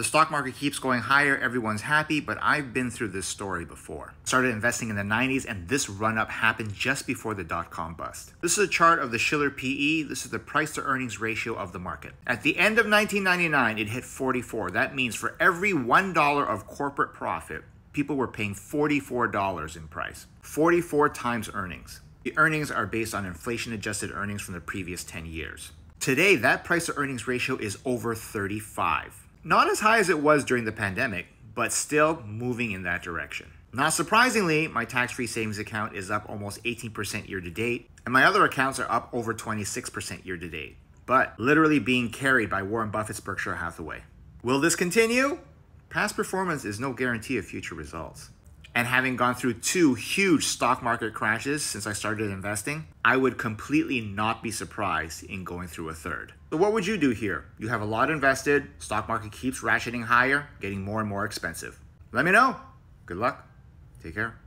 The stock market keeps going higher, everyone's happy, but I've been through this story before. Started investing in the 90s, and this run up happened just before the dot com bust. This is a chart of the Shiller PE. This is the price to earnings ratio of the market. At the end of 1999, it hit 44. That means for every $1 of corporate profit, people were paying $44 in price. 44 times earnings. The earnings are based on inflation adjusted earnings from the previous 10 years. Today, that price to earnings ratio is over 35. Not as high as it was during the pandemic, but still moving in that direction. Not surprisingly, my tax free savings account is up almost 18% year to date, and my other accounts are up over 26% year to date, but literally being carried by Warren Buffett's Berkshire Hathaway. Will this continue? Past performance is no guarantee of future results. And having gone through two huge stock market crashes since I started investing, I would completely not be surprised in going through a third. So what would you do here? You have a lot invested, stock market keeps ratcheting higher, getting more and more expensive. Let me know. Good luck. Take care.